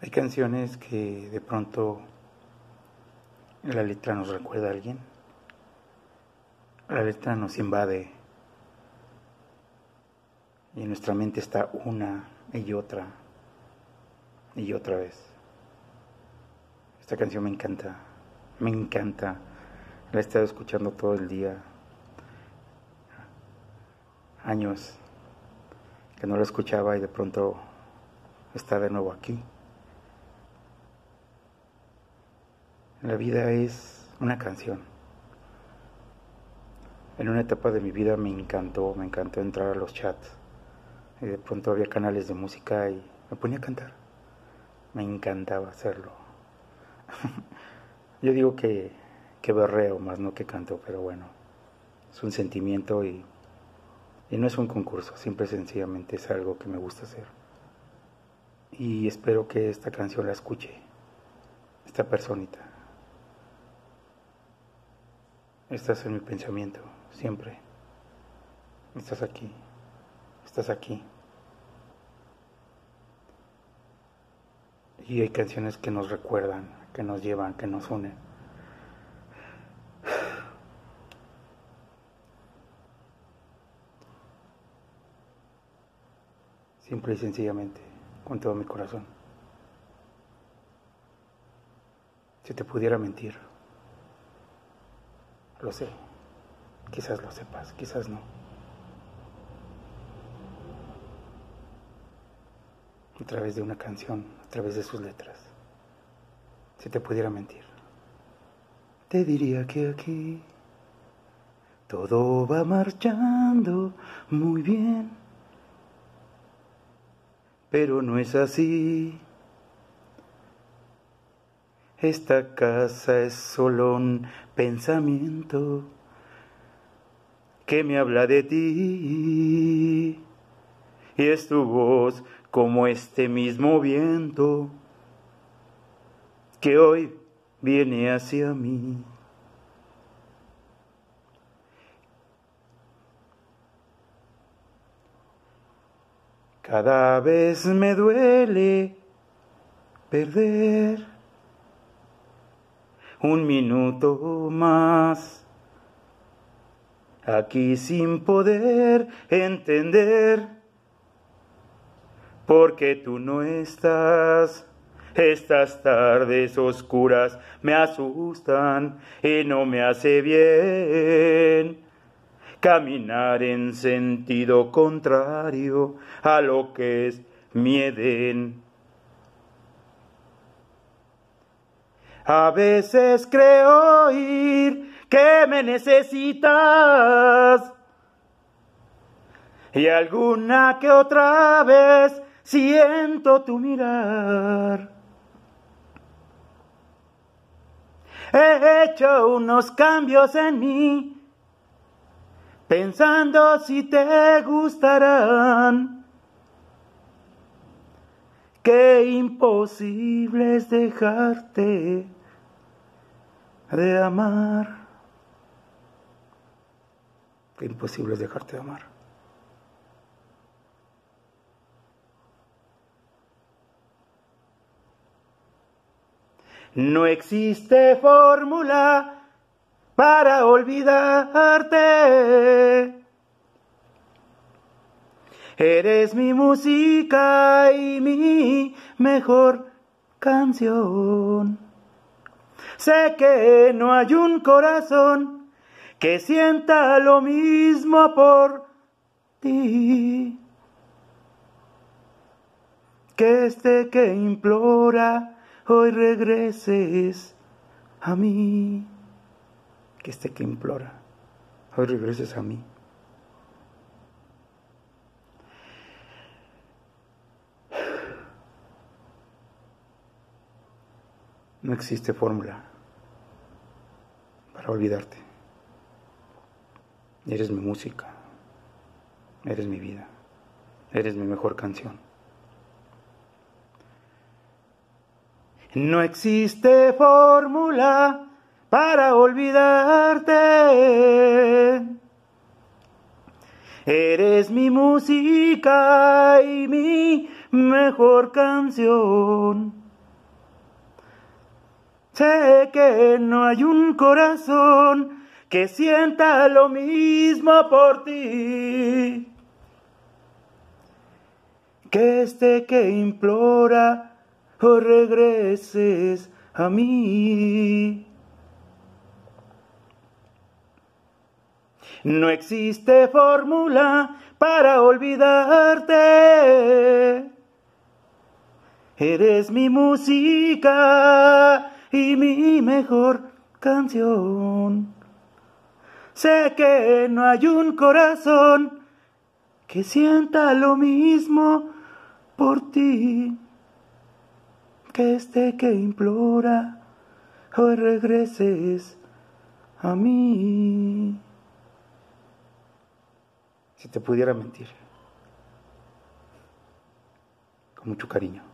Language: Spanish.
Hay canciones que de pronto la letra nos recuerda a alguien. La letra nos invade y en nuestra mente está una y otra y otra vez. Esta canción me encanta, me encanta. La he estado escuchando todo el día. Años que no la escuchaba y de pronto está de nuevo aquí. La vida es una canción. En una etapa de mi vida me encantó, me encantó entrar a los chats. Y de pronto había canales de música y me ponía a cantar. Me encantaba hacerlo. Yo digo que, que berreo más no que canto, pero bueno, es un sentimiento y, y no es un concurso, siempre sencillamente es algo que me gusta hacer. Y espero que esta canción la escuche, esta personita. Estás en mi pensamiento, siempre. Estás aquí, estás aquí. Y hay canciones que nos recuerdan, que nos llevan, que nos unen. Simple y sencillamente, con todo mi corazón. Si te pudiera mentir, lo sé. Quizás lo sepas, quizás no. A través de una canción, a través de sus letras. Si te pudiera mentir, te diría que aquí todo va marchando muy bien. Pero no es así. Esta casa es solo un pensamiento que me habla de ti. Y es tu voz como este mismo viento que hoy viene hacia mí. Cada vez me duele perder un minuto más. Aquí sin poder entender porque tú no estás. Estas tardes oscuras me asustan y no me hace bien caminar en sentido contrario a lo que es mi. A veces creo oír que me necesitas y alguna que otra vez siento tu mirar. He hecho unos cambios en mí, pensando si te gustarán. Qué imposible es dejarte de amar. Imposible es dejarte de amar. No existe fórmula para olvidarte. Eres mi música y mi mejor canción. Sé que no hay un corazón que sienta lo mismo por ti. Que este que implora hoy regreses a mí. Que este que implora, hoy regreses a mí. No existe fórmula para olvidarte. Eres mi música, eres mi vida, eres mi mejor canción. No existe fórmula para olvidarte. Eres mi música y mi mejor canción. Sé que no hay un corazón que sienta lo mismo por ti. Que este que implora o regreses a mí. No existe fórmula para olvidarte. Eres mi música y mi mejor canción. Sé que no hay un corazón que sienta lo mismo por ti que este que implora hoy regreses a mí. Si te pudiera mentir, con mucho cariño.